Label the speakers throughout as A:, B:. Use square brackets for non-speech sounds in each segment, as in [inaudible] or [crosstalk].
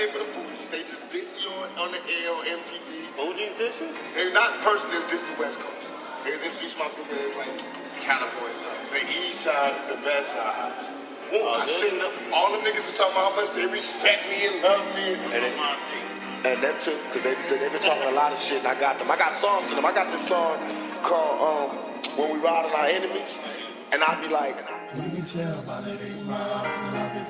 A: day for the Fugees. They just diss me on, on the air on MTV.
B: Fugees dishes?
A: They're not personally diss the West Coast. They introduce my people as like California. The East Side is the best side.
B: Oh,
A: I
B: good.
A: seen. All the niggas was talking about how much they respect me and love me.
C: And, it, and them too, because they, they, been talking a lot of shit, and I got them. I got songs to them. I got this song called um, When We Ride on Our Enemies, and I'd be like,
D: You can tell by the eight that I've been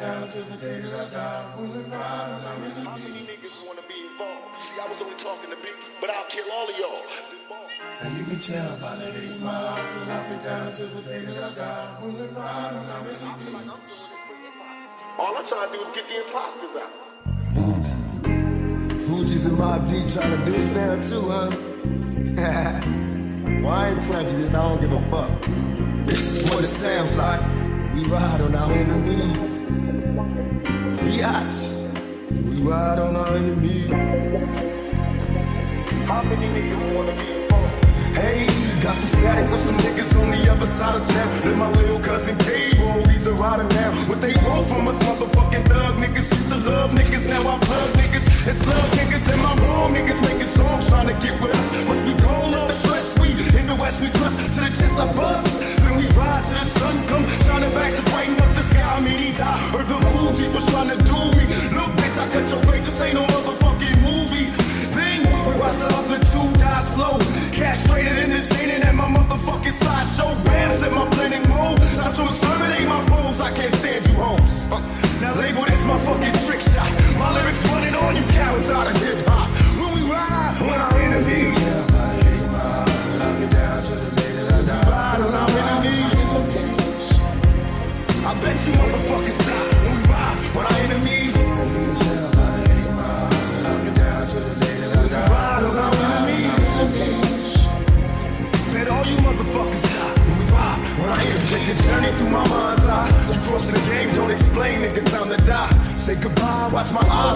D: down to the day that I die. When we ride on our
C: how many niggas want to be involved? See, I was only talking to Biggie, but I'll kill all of y'all.
D: And you can tell by the eight miles that I've been down to the day that I die. When we ride on our enemies.
C: All I'm trying to do is get the imposters out.
D: Fugees. Fugees and Mobb Deep trying to do us now too, huh? [laughs] well, I ain't prejudiced, I don't give a fuck. This is what it sounds like. We ride on our enemies. Biatch. We ride on our enemies.
C: How many niggas want to be involved?
D: Hey, got some static with some niggas on the other side of town. Then my little cousin K-Roll, he's a rider now. What they want from us, motherfucking thug niggas. Used to love niggas, now I plug niggas. It's love niggas, and my wrong niggas making songs trying to get with us. Ain't no motherfucking movie. Then we rise up the two die slow. Castrated, entertaining at my motherfucking sideshow. Bands at my blending mode. Time to exterminate my foes. I can't stand you hoes. Now label this my fucking trick shot. My lyrics running all you cowards out of hip hop. When we ride on our enemies. Ride on our enemies. I bet you motherfuckers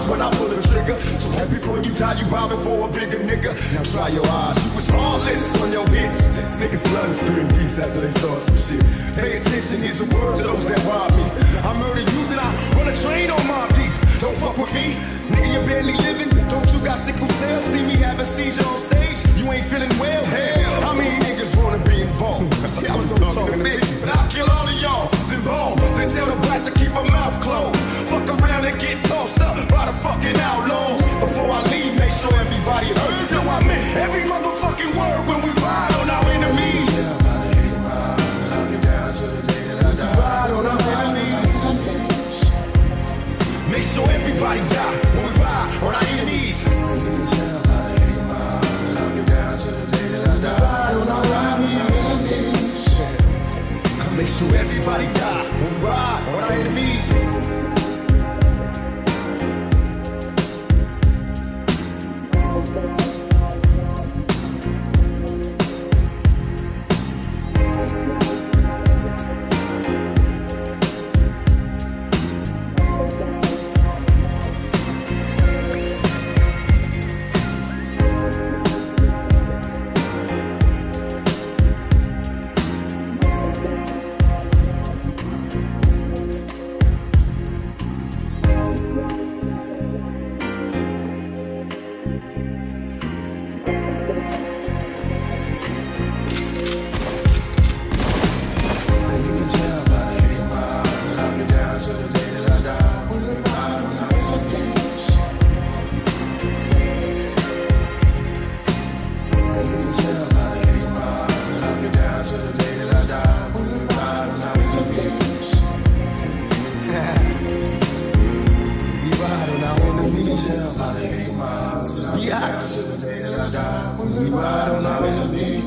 D: when I pull the trigger. So right before you die, you bobbing for a bigger nigga. Now try your eyes, you was heartless on your hits. Niggas love to scream peace after they saw some shit. Pay attention, these are words to those that rob me. I murder you, then I run a train on Mobb Deep. Don't fuck with me, nigga, you barely living. Don't you got sickle cell? See me have a seizure on stage. You ain't feeling well, hell. How many niggas wanna be involved? See, I was only talking to me, sure everybody die Yeah. Yachts. We ride on our inner beach.